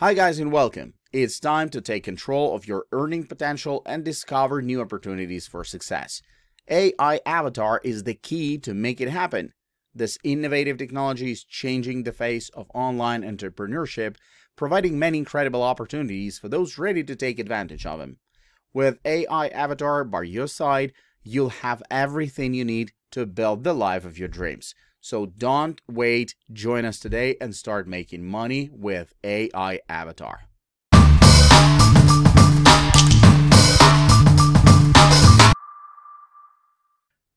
Hi, guys, and welcome. It's time to take control of your earning potential and discover new opportunities for success. AI Avatar is the key to make it happen. This innovative technology is changing the face of online entrepreneurship, providing many incredible opportunities for those ready to take advantage of them. With AI Avatar by your side, you'll have everything you need to build the life of your dreams. So don't wait, join us today and start making money with AI Avatar.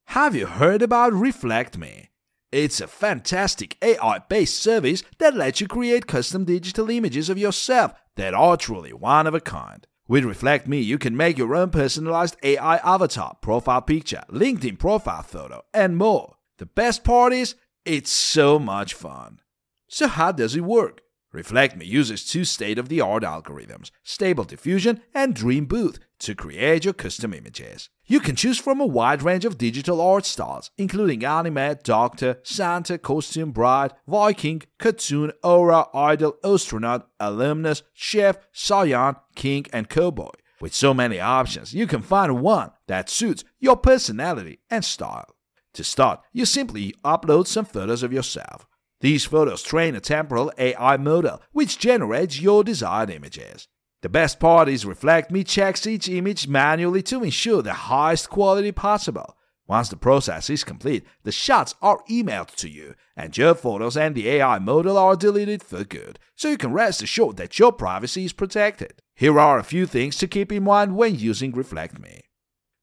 Have you heard about Reflect Me? It's a fantastic AI based service that lets you create custom digital images of yourself that are truly one of a kind. With Reflect Me, you can make your own personalized AI avatar, profile picture, LinkedIn profile photo, and more. The best part is, it's so much fun. So, how does it work? ReflectMe uses two state of the art algorithms, Stable Diffusion and DreamBooth, to create your custom images. You can choose from a wide range of digital art styles, including anime, doctor, Santa, costume, bride, Viking, cartoon, aura, idol, astronaut, alumnus, chef, scion, king, and cowboy. With so many options, you can find one that suits your personality and style. To start, you simply upload some photos of yourself. These photos train a temporal AI model which generates your desired images. The best part is ReflectMe checks each image manually to ensure the highest quality possible. Once the process is complete, the shots are emailed to you, and your photos and the AI model are deleted for good, so you can rest assured that your privacy is protected. Here are a few things to keep in mind when using Reflect Me.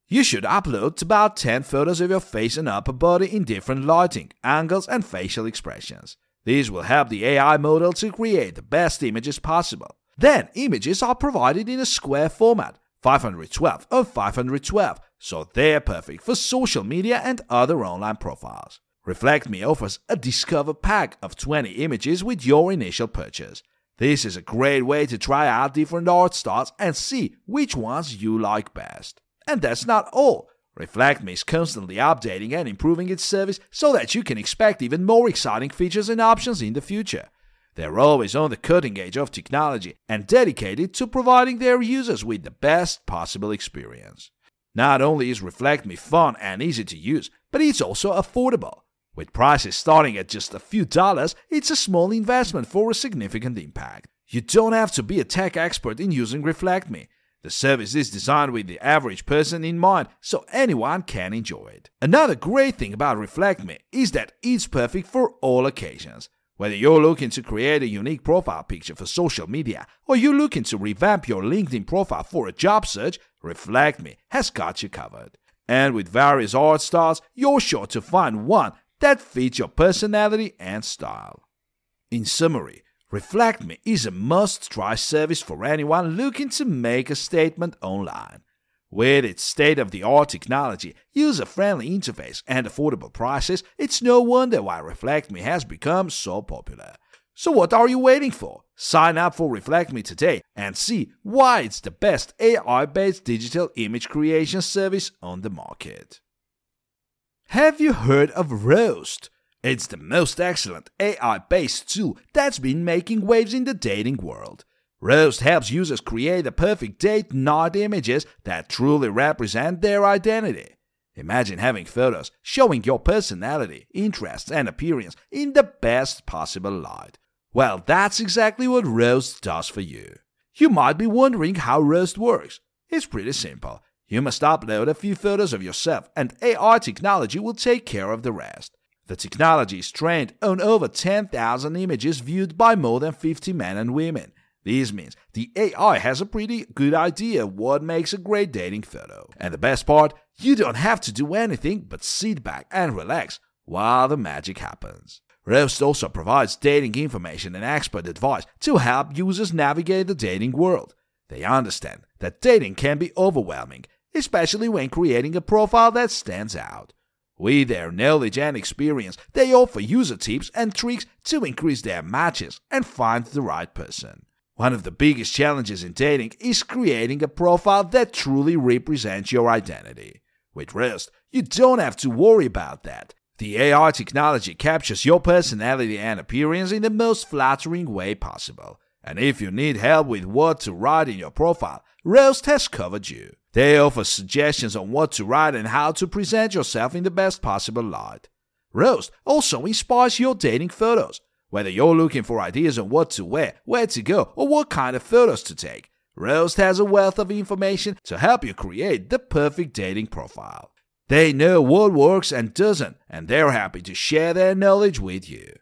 You should upload about 10 photos of your face and upper body in different lighting, angles, and facial expressions. These will help the AI model to create the best images possible. Then, images are provided in a square format, 512 or 512, so they're perfect for social media and other online profiles. Reflect Me offers a Discover pack of 20 images with your initial purchase. This is a great way to try out different art styles and see which ones you like best. And that's not all. ReflectMe is constantly updating and improving its service so that you can expect even more exciting features and options in the future. They're always on the cutting edge of technology and dedicated to providing their users with the best possible experience. Not only is ReflectMe fun and easy to use, but it's also affordable. With prices starting at just a few dollars, it's a small investment for a significant impact. You don't have to be a tech expert in using ReflectMe. The service is designed with the average person in mind, so anyone can enjoy it. Another great thing about ReflectMe is that it's perfect for all occasions. Whether you're looking to create a unique profile picture for social media or you're looking to revamp your LinkedIn profile for a job search, ReflectMe has got you covered. And with various art styles, you're sure to find one that fits your personality and style. In summary, Reflect Me is a must try service for anyone looking to make a statement online. With its state of the art technology, user friendly interface, and affordable prices, it's no wonder why Reflect Me has become so popular. So, what are you waiting for? Sign up for Reflect Me today and see why it's the best AI based digital image creation service on the market. Have you heard of Roast? It's the most excellent AI based tool that's been making waves in the dating world. Roast helps users create the perfect date night images that truly represent their identity. Imagine having photos showing your personality, interests, and appearance in the best possible light. Well, that's exactly what Roast does for you. You might be wondering how Roast works. It's pretty simple. You must upload a few photos of yourself, and AI technology will take care of the rest. The technology is trained on over 10,000 images viewed by more than 50 men and women. This means the AI has a pretty good idea what makes a great dating photo. And the best part, you don't have to do anything but sit back and relax while the magic happens. Roast also provides dating information and expert advice to help users navigate the dating world. They understand that dating can be overwhelming, especially when creating a profile that stands out. With their knowledge and experience, they offer user tips and tricks to increase their matches and find the right person. One of the biggest challenges in dating is creating a profile that truly represents your identity. With Roast, you don't have to worry about that. The AI technology captures your personality and appearance in the most flattering way possible. And if you need help with what to write in your profile, Roast has covered you. They offer suggestions on what to write and how to present yourself in the best possible light. Roast also inspires your dating photos. Whether you're looking for ideas on what to wear, where to go, or what kind of photos to take, Roast has a wealth of information to help you create the perfect dating profile. They know what works and doesn't, and they're happy to share their knowledge with you.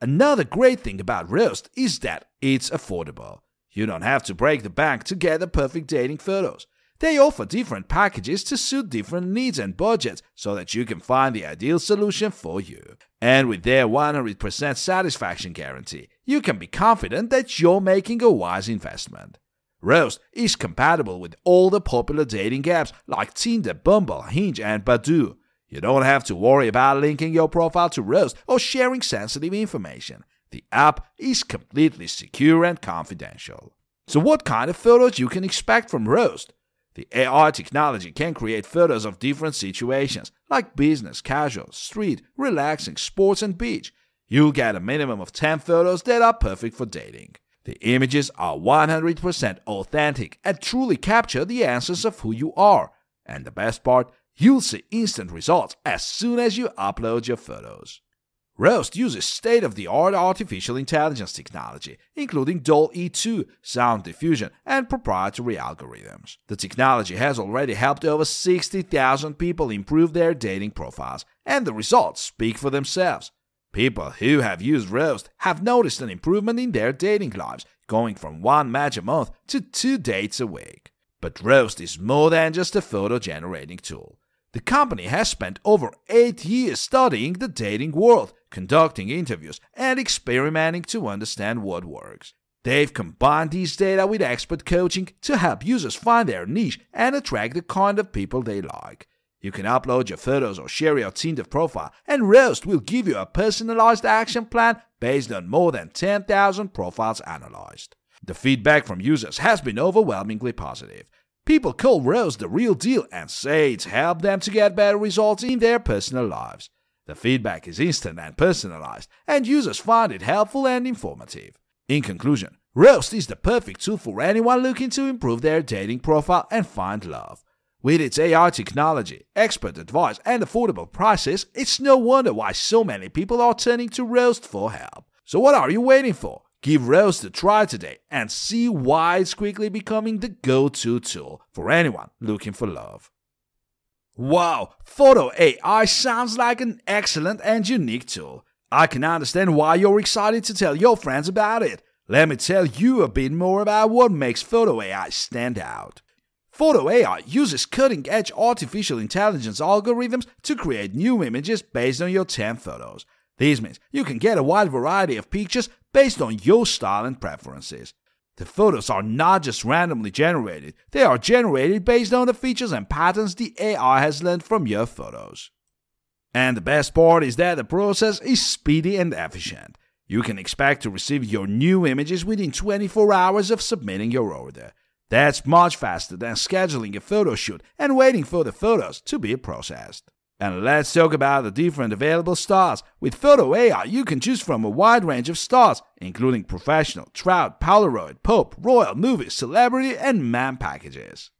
Another great thing about Roast is that it's affordable. You don't have to break the bank to get the perfect dating photos. They offer different packages to suit different needs and budgets so that you can find the ideal solution for you. And with their 100% satisfaction guarantee, you can be confident that you're making a wise investment. Roast is compatible with all the popular dating apps like Tinder, Bumble, Hinge, and Badoo. You don't have to worry about linking your profile to Roast or sharing sensitive information. The app is completely secure and confidential. So what kind of photos you can expect from Roast? The AI technology can create photos of different situations, like business, casual, street, relaxing, sports, and beach. You'll get a minimum of 10 photos that are perfect for dating. The images are 100% authentic and truly capture the essence of who you are. And the best part, you'll see instant results as soon as you upload your photos. Roast uses state of the art artificial intelligence technology, including DALL-E 2, sound diffusion, and proprietary algorithms. The technology has already helped over 60,000 people improve their dating profiles, and the results speak for themselves. People who have used Roast have noticed an improvement in their dating lives, going from one match a month to two dates a week. But Roast is more than just a photo generating tool. The company has spent over eight years studying the dating world, conducting interviews, and experimenting to understand what works. They've combined these data with expert coaching to help users find their niche and attract the kind of people they like. You can upload your photos or share your Tinder profile, and Roast will give you a personalized action plan based on more than 10,000 profiles analyzed. The feedback from users has been overwhelmingly positive. People call Roast the real deal and say it's helped them to get better results in their personal lives. The feedback is instant and personalized, and users find it helpful and informative. In conclusion, Roast is the perfect tool for anyone looking to improve their dating profile and find love. With its AI technology, expert advice, and affordable prices, it's no wonder why so many people are turning to Roast for help. So what are you waiting for? Give Roast a try today and see why it's quickly becoming the go-to tool for anyone looking for love. Wow, Photo AI sounds like an excellent and unique tool. I can understand why you're excited to tell your friends about it. Let me tell you a bit more about what makes Photo AI stand out. Photo AI uses cutting edge artificial intelligence algorithms to create new images based on your 10 photos. This means you can get a wide variety of pictures based on your style and preferences. The photos are not just randomly generated, they are generated based on the features and patterns the AI has learned from your photos. And the best part is that the process is speedy and efficient. You can expect to receive your new images within 24 hours of submitting your order. That's much faster than scheduling a photo shoot and waiting for the photos to be processed. And let's talk about the different available styles. With Photo AI, you can choose from a wide range of styles, including professional, trout, Polaroid, Pop, Royal, movie, celebrity, and man packages.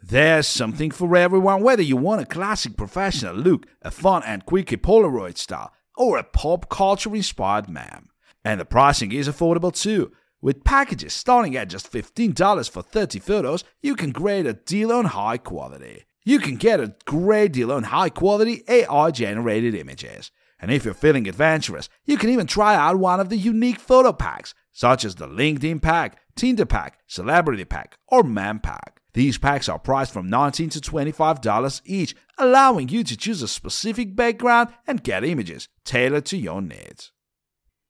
There's something for everyone, whether you want a classic professional look, a fun and quirky Polaroid style, or a pop culture inspired man. And the pricing is affordable too. With packages starting at just $15 for 30 photos, you can grade a deal on high quality. You can get a great deal on high quality AI generated images. And if you're feeling adventurous, you can even try out one of the unique photo packs, such as the LinkedIn pack, Tinder pack, Celebrity pack, or Man pack. These packs are priced from 19 to $25 each, allowing you to choose a specific background and get images tailored to your needs.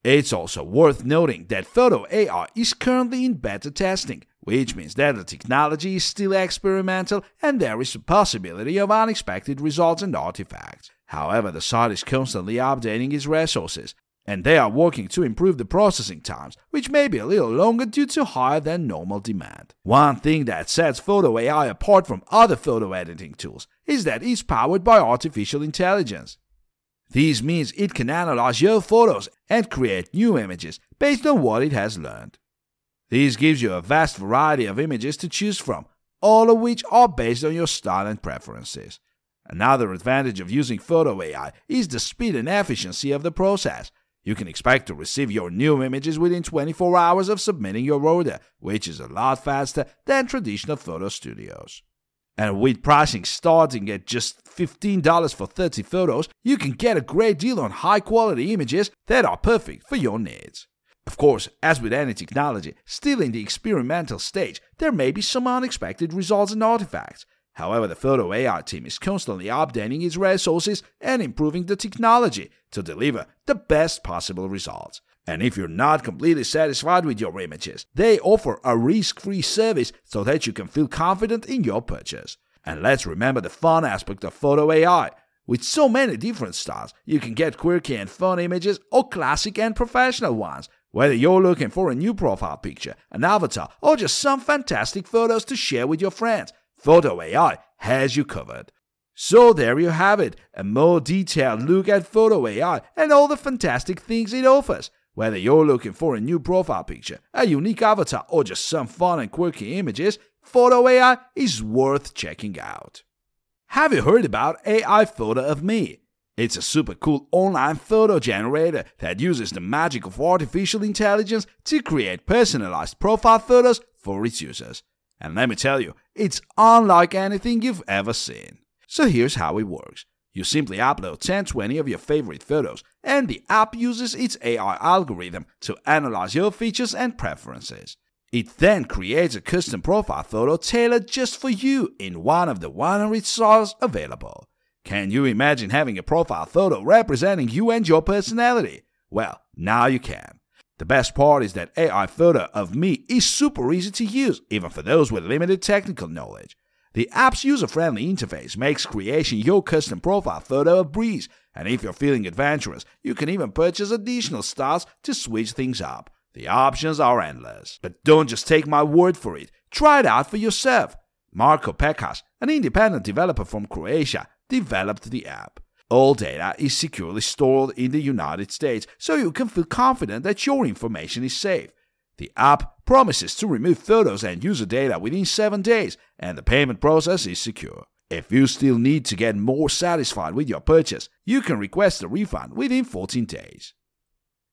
It's also worth noting that Photo AI is currently in beta testing, which means that the technology is still experimental and there is a possibility of unexpected results and artifacts. However, the site is constantly updating its resources, and they are working to improve the processing times, which may be a little longer due to higher than normal demand. One thing that sets Photo AI apart from other photo editing tools is that it's powered by artificial intelligence. This means it can analyze your photos and create new images based on what it has learned. This gives you a vast variety of images to choose from, all of which are based on your style and preferences. Another advantage of using Photo AI is the speed and efficiency of the process. You can expect to receive your new images within 24 hours of submitting your order, which is a lot faster than traditional photo studios. And with pricing starting at just $15 for 30 photos, you can get a great deal on high quality images that are perfect for your needs. Of course, as with any technology, still in the experimental stage, there may be some unexpected results and artifacts. However, the Photo AI team is constantly updating its resources and improving the technology to deliver the best possible results. And if you're not completely satisfied with your images, they offer a risk free service so that you can feel confident in your purchase. And let's remember the fun aspect of Photo AI. With so many different styles, you can get quirky and fun images or classic and professional ones. Whether you're looking for a new profile picture, an avatar, or just some fantastic photos to share with your friends, Photo AI has you covered. So there you have it, a more detailed look at Photo AI and all the fantastic things it offers. Whether you're looking for a new profile picture, a unique avatar, or just some fun and quirky images, Photo AI is worth checking out. Have you heard about AI Photo of Me? It's a super cool online photo generator that uses the magic of artificial intelligence to create personalized profile photos for its users. And let me tell you, it's unlike anything you've ever seen. So here's how it works. You simply upload 10 20 of your favorite photos, and the app uses its AI algorithm to analyze your features and preferences. It then creates a custom profile photo tailored just for you in one of the 100 styles available. Can you imagine having a profile photo representing you and your personality? Well, now you can. The best part is that AI Photo of Me is super easy to use, even for those with limited technical knowledge. The app's user friendly interface makes creation your custom profile photo a breeze, and if you're feeling adventurous, you can even purchase additional styles to switch things up. The options are endless. But don't just take my word for it, try it out for yourself. Marko Pekas, an independent developer from Croatia, developed the app. All data is securely stored in the United States, so you can feel confident that your information is safe. The app promises to remove photos and user data within 7 days, and the payment process is secure. If you still need to get more satisfied with your purchase, you can request a refund within 14 days.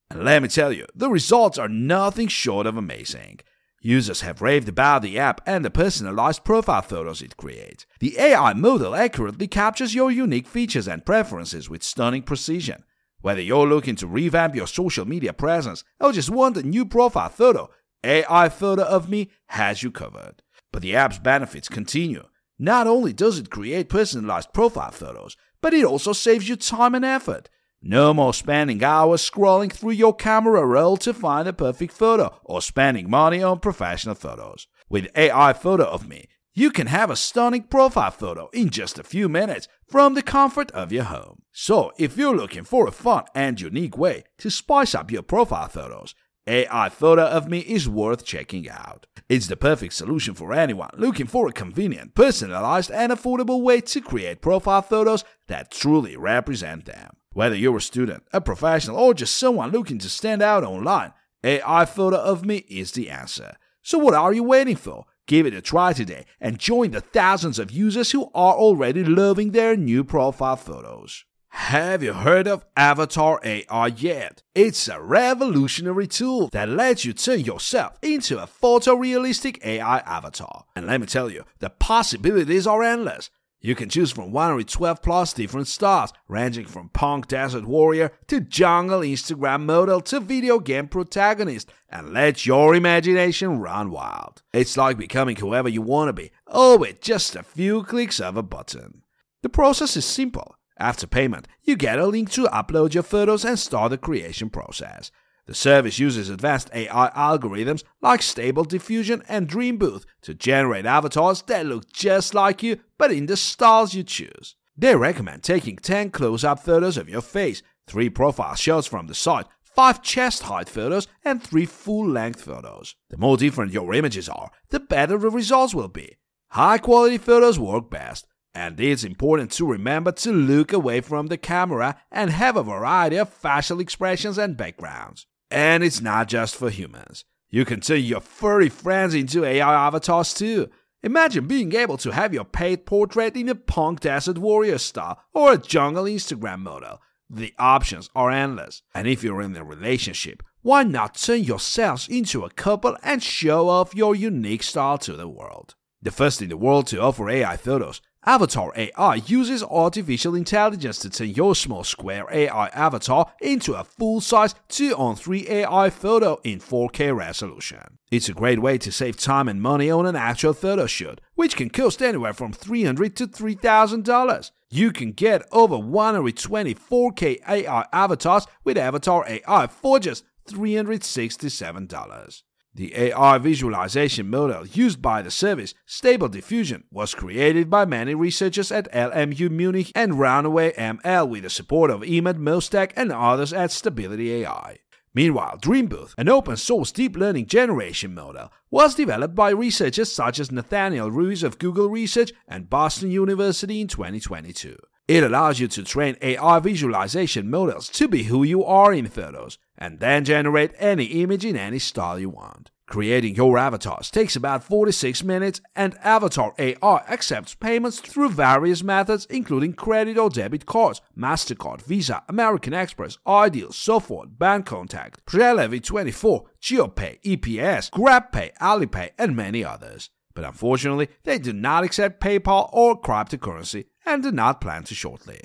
And let me tell you, the results are nothing short of amazing. Users have raved about the app and the personalized profile photos it creates. The AI model accurately captures your unique features and preferences with stunning precision. Whether you're looking to revamp your social media presence or just want a new profile photo, AI Photo of Me has you covered. But the app's benefits continue. Not only does it create personalized profile photos, but it also saves you time and effort. No more spending hours scrolling through your camera roll to find the perfect photo or spending money on professional photos. With AI Photo of Me, you can have a stunning profile photo in just a few minutes from the comfort of your home. So, if you're looking for a fun and unique way to spice up your profile photos, AI Photo of Me is worth checking out. It's the perfect solution for anyone looking for a convenient, personalized, and affordable way to create profile photos that truly represent them. Whether you're a student, a professional, or just someone looking to stand out online, AI Photo of Me is the answer. So what are you waiting for? Give it a try today and join the thousands of users who are already loving their new profile photos. Have you heard of Avatar AI yet? It's a revolutionary tool that lets you turn yourself into a photorealistic AI avatar. And let me tell you, the possibilities are endless. You can choose from 112 plus different styles, ranging from punk desert warrior to jungle Instagram model to video game protagonist, and let your imagination run wild. It's like becoming whoever you want to be, all with just a few clicks of a button. The process is simple. After payment, you get a link to upload your photos and start the creation process. The service uses advanced AI algorithms like Stable Diffusion and DreamBooth to generate avatars that look just like you but in the styles you choose. They recommend taking 10 close up photos of your face, 3 profile shots from the side, 5 chest height photos, and 3 full length photos. The more different your images are, the better the results will be. High quality photos work best, and it's important to remember to look away from the camera and have a variety of facial expressions and backgrounds. And it's not just for humans. You can turn your furry friends into AI avatars too. Imagine being able to have your paid portrait in a punk desert warrior style or a jungle Instagram model. The options are endless. And if you're in a relationship, why not turn yourselves into a couple and show off your unique style to the world? The first in the world to offer AI photos, Avatar AI uses artificial intelligence to turn your small square AI avatar into a full-size 2 on 3 AI photo in 4K resolution. It's a great way to save time and money on an actual photo shoot, which can cost anywhere from $300 to $3,000. You can get over 120 4K AI avatars with Avatar AI for just $367. The AI visualization model used by the service, Stable Diffusion, was created by many researchers at LMU Munich and Runway ML with the support of Emad Mostaque and others at Stability AI. Meanwhile, DreamBooth, an open source deep learning generation model, was developed by researchers such as Nataniel Ruiz of Google Research and Boston University in 2022. It allows you to train AI visualization models to be who you are in photos, and then generate any image in any style you want. Creating your avatars takes about 46 minutes, and Avatar AI accepts payments through various methods, including credit or debit cards, MasterCard, Visa, American Express, Ideal, Sofort, Bancontact, Przelewy24, Giropay, EPS, GrabPay, Alipay, and many others. But unfortunately, they do not accept PayPal or cryptocurrency and do not plan to shortly.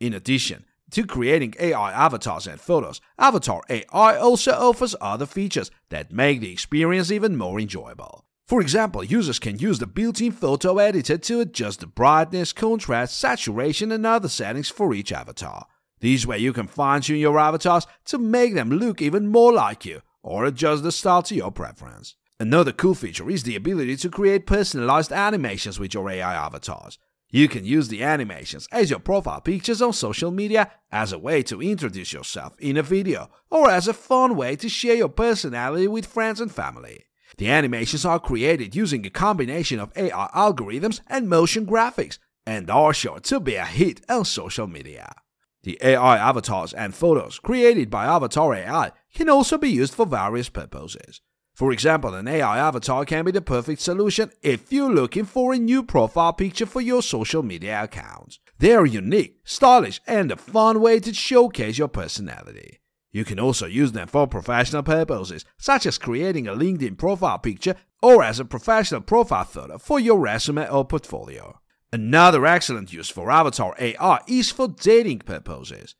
In addition, to creating AI avatars and photos, Avatar AI also offers other features that make the experience even more enjoyable. For example, users can use the built-in photo editor to adjust the brightness, contrast, saturation, and other settings for each avatar. This way you can fine-tune your avatars to make them look even more like you, or adjust the style to your preference. Another cool feature is the ability to create personalized animations with your AI avatars. You can use the animations as your profile pictures on social media as a way to introduce yourself in a video or as a fun way to share your personality with friends and family. The animations are created using a combination of AI algorithms and motion graphics and are sure to be a hit on social media. The AI avatars and photos created by Avatar AI can also be used for various purposes. For example, an AI avatar can be the perfect solution if you're looking for a new profile picture for your social media account. They are unique, stylish, and a fun way to showcase your personality. You can also use them for professional purposes, such as creating a LinkedIn profile picture or as a professional profile photo for your resume or portfolio. Another excellent use for Avatar AI is for dating purposes.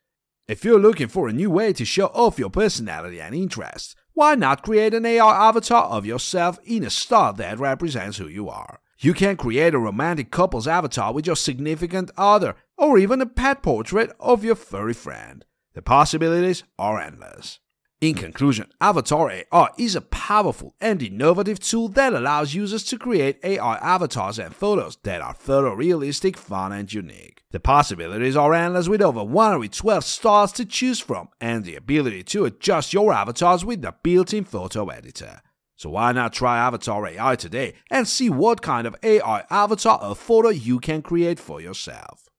If you're looking for a new way to show off your personality and interests, why not create an AI avatar of yourself in a style that represents who you are? You can create a romantic couple's avatar with your significant other, or even a pet portrait of your furry friend. The possibilities are endless. In conclusion, Avatar AI is a powerful and innovative tool that allows users to create AI avatars and photos that are photorealistic, fun, and unique. The possibilities are endless with over 112 styles to choose from and the ability to adjust your avatars with the built-in photo editor. So why not try Avatar AI today and see what kind of AI avatar or photo you can create for yourself.